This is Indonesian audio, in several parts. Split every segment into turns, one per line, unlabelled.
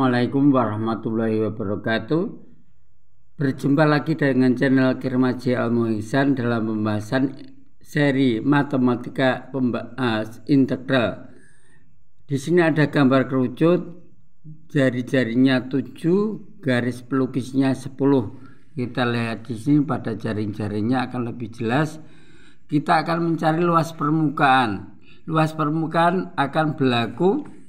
Assalamualaikum warahmatullahi wabarakatuh. Berjumpa lagi dengan channel Kirmaji Ihsan dalam pembahasan seri matematika uh, integral. Di sini ada gambar kerucut, jari-jarinya 7, garis pelukisnya 10. Kita lihat di sini pada jaring-jaringnya akan lebih jelas. Kita akan mencari luas permukaan. Luas permukaan akan berlaku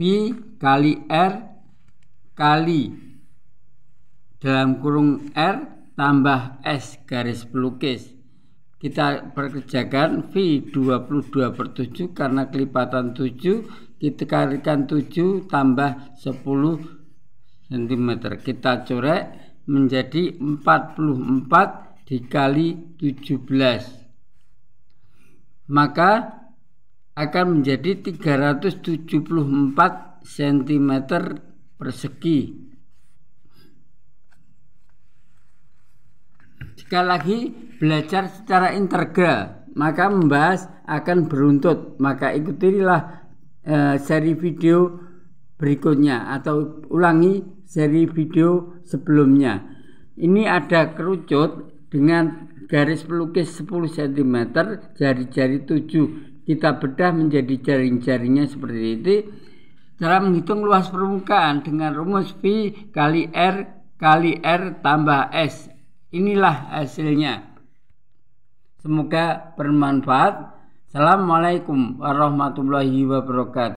V kali R kali. Dalam kurung R tambah S garis pelukis. Kita perkerjakan V 22 per 7 karena kelipatan 7 kita kalikan 7 tambah 10 cm kita coret menjadi 44 dikali 17 maka akan menjadi 374 cm persegi. Jika lagi belajar secara integral, maka membahas akan beruntut. Maka ikutilah eh, seri video berikutnya atau ulangi seri video sebelumnya. Ini ada kerucut dengan garis pelukis 10 cm, jari-jari 7 kita bedah menjadi jaring-jaringnya seperti itu. Cara menghitung luas permukaan dengan rumus V kali R kali R tambah S. Inilah hasilnya. Semoga bermanfaat. Assalamualaikum warahmatullahi wabarakatuh